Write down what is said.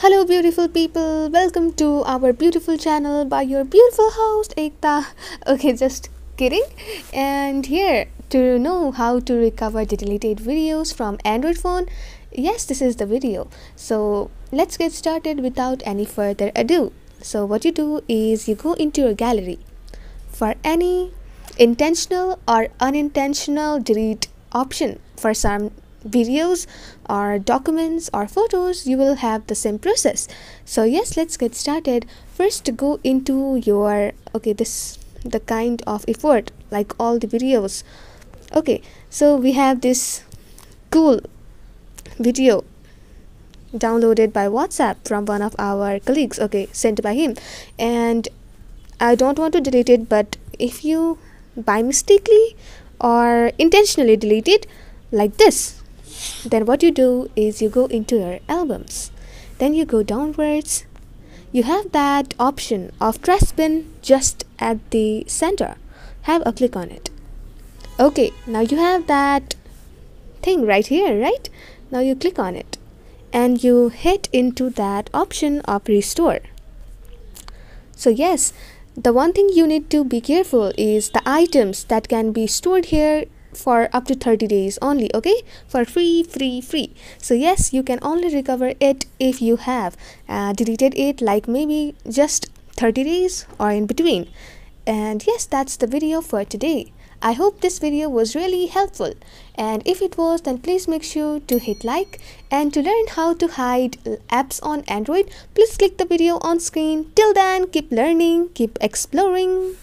Hello, beautiful people. Welcome to our beautiful channel by your beautiful host, Ekta. Okay, just kidding. And here to know how to recover deleted videos from Android phone. Yes, this is the video. So let's get started without any further ado. So what you do is you go into your gallery for any intentional or unintentional delete option for some videos or documents or photos you will have the same process. So yes let's get started. First go into your okay this the kind of effort like all the videos. Okay so we have this cool video downloaded by whatsapp from one of our colleagues okay sent by him. And i don't want to delete it but if you by mistakenly or intentionally delete it like this then what you do is you go into your albums. Then you go downwards. You have that option of trash bin just at the center. Have a click on it. Okay now you have that thing right here right? Now you click on it and you hit into that option of restore. So yes the one thing you need to be careful is the items that can be stored here for up to 30 days only okay? For free free free. So yes you can only recover it if you have uh, deleted it like maybe just 30 days or in between. And yes that's the video for today. I hope this video was really helpful. And if it was then please make sure to hit like. And to learn how to hide apps on Android please click the video on screen. Till then keep learning keep exploring